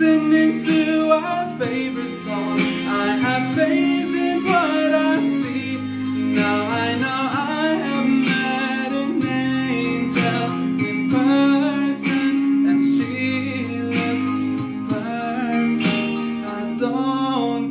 listening to our favorite song. I have faith in what I see. Now I know I have met an angel in person, and she looks perfect. I don't